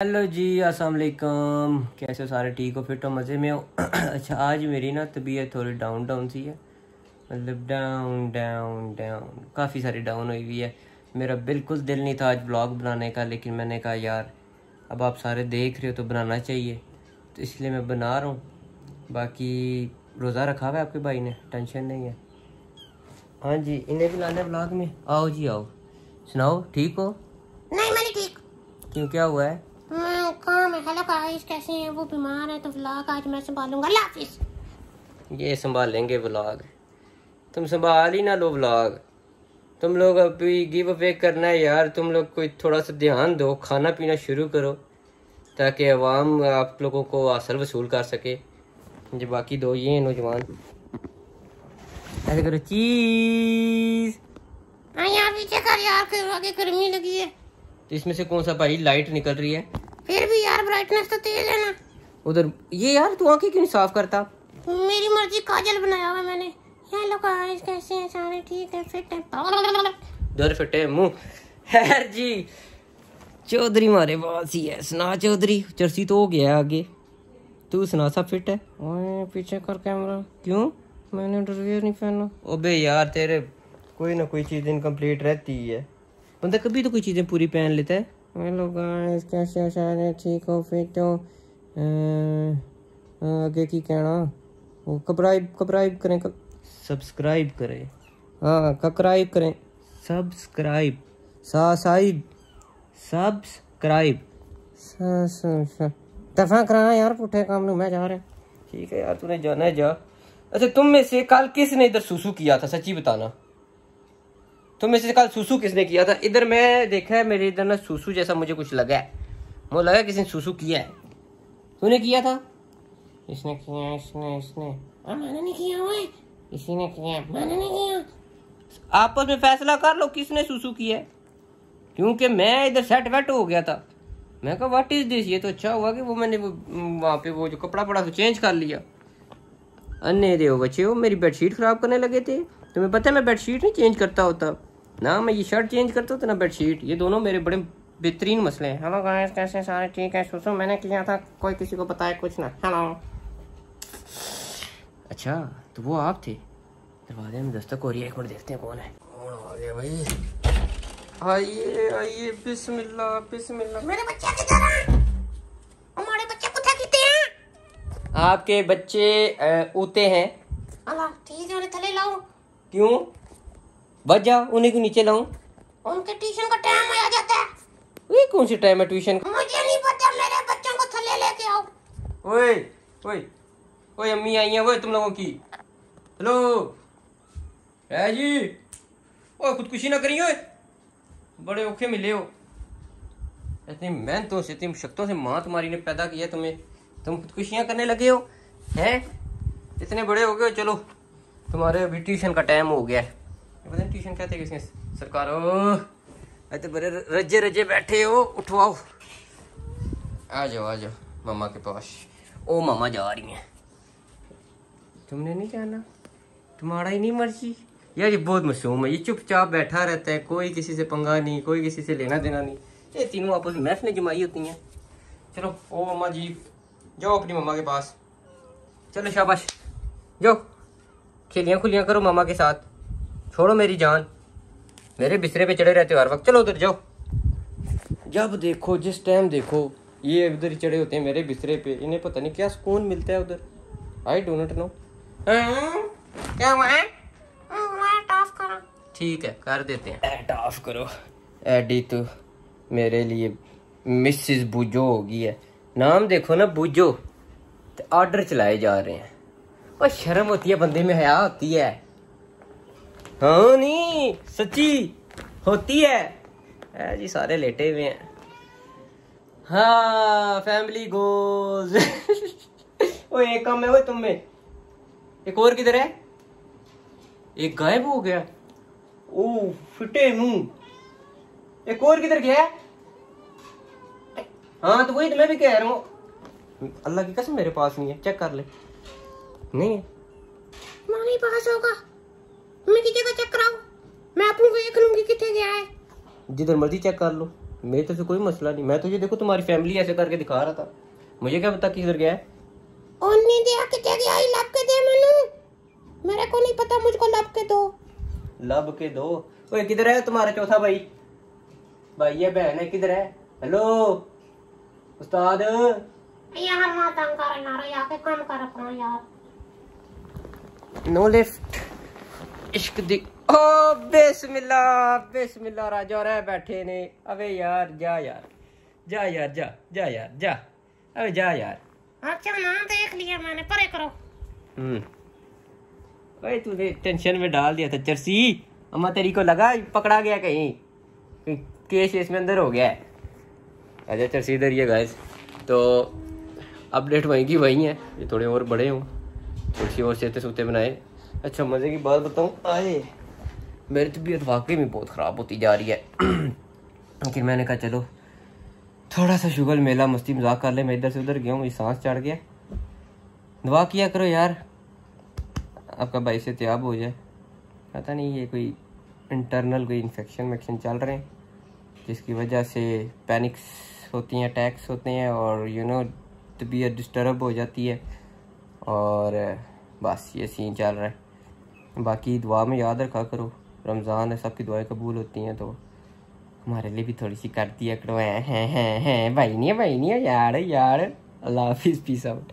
Hello जी अस्सलाम वालेकुम कैसे हो सारे? ठीक हो? फिट हो मज़े में हो? अच्छा आज मेरी ना तबीयत थोड़ी डाउन डाउन सी है। मतलब डाउन डाउन डाउन काफ़ी सारी डाउन हुई हुई है। मेरा बिल्कुल दिल नहीं था आज ब्लॉग बनाने का लेकिन मैंने कहा यार अब आप सारे देख रहे हो तो बनाना चाहिए। तो इसलिए मैं बना रहा हूँ। बाकी रोज़ा रखा हुआ है आपके भाई ने? टेंशन नहीं है। हाँ जी इन्हें भी लाना ब्लॉग में? आओ जी आओ। सुनाओ ठीक हो? नहीं मैंने ठीक। क्यों क्या हुआ है? काम है हेलो गाइस कैसे हैं? वो बीमार है तो व्लॉग आज मैं संभालूँगा। हाफिज। ये संभालेंगे व्लॉग तुम संभाल ही ना लो व्लॉग तुम लोग अभी गिव अवे करना है यार। तुम लोग कोई थोड़ा सा ध्यान दो खाना पीना शुरू करो ताकि अवाम आप लोगों को असर वसूल कर सके। जो बाकी दो ये नौजवान। ऐसे करो चीज़ हाँ यार पीछे कर यार आगे गर्मी लगी है। तो इसमें से कौन सा भाई लाइट निकल रही है? फिर भी यार ब्राइटनेस तो तेज है ना। उधर ये यार तू आँखें क्यों साफ़ करता? मेरी मर्ज़ी काजल बनाया हुआ है मैंने। हेलो गाइस कैसे हैं सारे? ठीक है फिट है। दर फटे मुँह। हैर जी चौधरी मारे पास ही है सुना चौधरी? चर्सी तो हो गया आगे। तू सुना सब फिट है? ओए पीछे कर कैमरा क्यों? मैंने अंडरवियर नहीं पहना। ओबे यार तेरे कोई ना कोई चीज़ इनकम्प्लीट रहती ही है। बंदा कभी तो कोई चीज़ें पूरी पहन लेता है। हेलो गाइस कैसे हो सारे? ठीक हो फिट हो? आगे की कहना? वो कब्राइब कब्राइब करें सब्सक्राइब करें। हाँ कक्राइब करें। सब्सक्राइब साइब सब्सक्राइब दफ़ा करा यार पुठे काम नु मैं जा रहा ठीक है यार तूने जाना है जा। अच्छा तुम में से कल किसने इधर सुसु किया था सच्ची बताना। तुम में से कल सुसु किसने किया था? इधर मैं देखा है, मेरे इधर ना सुसु जैसा मुझे कुछ लगा है। मुझे लगा किसी ने सुसु किया है। तूने किया था? इसने किया इसने इसने। मैंने नहीं किया हुआ इसी ने किया मैंने नहीं किया। आपस में फैसला कर लो, किसने सुसु किया है? क्योंकि मैं इधर सेट वेट हो गया था। मैं कहा व्हाट इज़ दिस ये तो अच्छा हुआ कि वो मैंने वो, वहाँ पे वो जो कपड़ा पड़ा चेंज कर लिया। अन्य दे हो बच्चे हो मेरी बेडशीट खराब करने लगे थे। तुम्हें पता है मैं बेडशीट नहीं चेंज करता होता। ना मैं ये शर्ट चेंज करता होता ना बेडशीट ये दोनों मेरे बड़े बेहतरीन मसले हैं। हेलो गाइस कैसे सारे? ठीक है सुसु मैंने किया था कोई किसी को बताया कुछ ना। हेलो। अच्छा तो वो आप थे? दरवाजे में दस्तक हो रही है एक मिनट देखते हैं कौन है। कौन आ गया भाई? आइए आइए बिस्मिल्लाह बिस्मिल्लाह। मेरे बच्चे किधर हैं हमारे बच्चे कुत्ते किते हैं? आपके बच्चे उते हैं। अल्लाह ठीक है उन्हें थले लाओ। क्यों? बच जा उन्हीं को नीचे लाऊं। उनके ट्यूशन का टाइम आ जाता है। ये कौन सी टाइम है ट्यूशन का? मुझे नहीं पता मेरे बच्चों को थले लेके आओ। ओए ओए ओए अम्मी आई हैं ओए तुम लोगों की। हेलो है जी ओए खुदकुशी ना करिए ओए। बड़े औखे मिले हो। इतनी मेहनतों से इतनी शक्तों से माँ तुम्हारी ने पैदा किया तुम्हें। तुम खुदकुशियाँ करने लगे हो हैं? इतने बड़े हो गए हो, चलो। तुम्हारे अभी ट्यूशन का टाइम हो गया है। पता नहीं ट्यूशन कहते किसने सरकार, ओ बड़े रजे रजे बैठे हो, उठवाओ। आ जाओ आ जाओ, मामा के पास। ओ, मामा जा रही हैं। तुमने नहीं जाना? तुम्हारा ही नहीं मर्ज़ी। यार, ये बहुत मासूम है, ये चुपचाप बैठा रहता है, कोई किसी से पंगा नहीं, कोई किसी से लेना देना नहीं। ये तीनों आपस में महफिलें जमाई होती हैं। चलो, ओ मम्मा जी, जाओ अपनी मम्मा के पास। चलो, शाबाश। जाओ। खेलियाँ खुलियाँ करो मामा के साथ। छोड़ो मेरी जान। मेरे बिस्तरे पे चढ़े रहते हो हर वक्त। चलो उधर जाओ। जब देखो जिस टाइम देखो ये उधर ही चढ़े होते हैं मेरे बिस्तरे पे। इन्हें पता नहीं क्या सुकून मिलता है उधर। आई डो नॉट नो क्या हुआ है? ठीक है कर देते हैं। एड ऑफ़ करो। एडी तो मेरे लिए मिसिस बुजो होगी है। नाम देखो ना बुजो तो ऑर्डर चलाए जा रहे हैं। और शर्म होती है बंदे में हया होती है। हाँ नहीं, सच्ची होती है। जी, सारे लेटे हुए हैं। हाँ फैमिली गोल्स ओ एक कम है वो तुम में। एक और किधर है? एक गायब हो गया। ओ, फिटे मुँह। एक और किधर गया? हाँ तो वही तो मैं भी कह रहा हूँ। अल्लाह की कसम, मेरे पास नहीं है। चेक कर ले। नहीं है। पास होगा। मैं की जगह चेक कराऊं? मैं अपनों को देख लूँगी कितने गया है? जिधर मर्ज़ी चेक कर लो। मेरी तरफ़ से कोई मसला नहीं। मैं तुझे देखो तुम्हारी फैमिली ऐसे करके दिखा रहा था। मुझे क्या पता किधर गया है? ओनी दे आके गया आई लब के दे मनु। मेरे को नहीं पता मुझको लब के दो। लब के दो? ओए किधर है तुम्हारा चौथा भाई? भाई ये बहन है किधर है? हेलो उस्ताद? यार माँ तंग कर ना रे आके काम कर अपना यार। नो लिफ्ट इश्क दी। ओ बिस्मिल्लाह बिस्मिल्लाह राजा रह बैठे ने। अबे यार जा यार। जा यार जा जा यार जा। अबे जा यार। अच्छा ना देख लिया मैंने परे करो। हम्म। ओए तूने टेंशन में डाल दिया था चरसी। अम्मा तेरी को लगा पकड़ा गया कहीं। कहीं केस इसमें अंदर हो गया है। अच्छा चरसी इधर ये गाइस तो अपडेट वहीं की वहीं है। ये थोड़े और बड़े हों। कुर्सी और सेते सूते बनाए। अच्छा मज़े की बात बताऊँ? आए। मेरी तबीयत वाकई में बहुत ख़राब होती जा रही है। लेकिन मैंने कहा चलो थोड़ा सा शुगर मेला मस्ती मज़ाक कर ले मैं इधर से उधर गया हूँ मुझे सांस चढ़ गया। दुआ किया करो यार आपका भाई से त्याब हो जाए। पता नहीं ये कोई इंटरनल कोई इन्फेक्शन वक्शन चल रहे हैं जिसकी वजह से पैनिक्स होती हैं अटैक्स होते हैं और यू नो तबीयत डिस्टर्ब हो जाती है और बस ये सीन चल रहा है। बाकी दुआ में याद रखा करो। रमज़ान है, सबकी दुआएँ कबूल होती हैं तो हमारे लिए भी थोड़ी सी करती है करो। हैं हैं हैं हैं, भाई नहीं है, भाई नहीं है, यार यार। अल्लाह हाफिज़ पीस आउट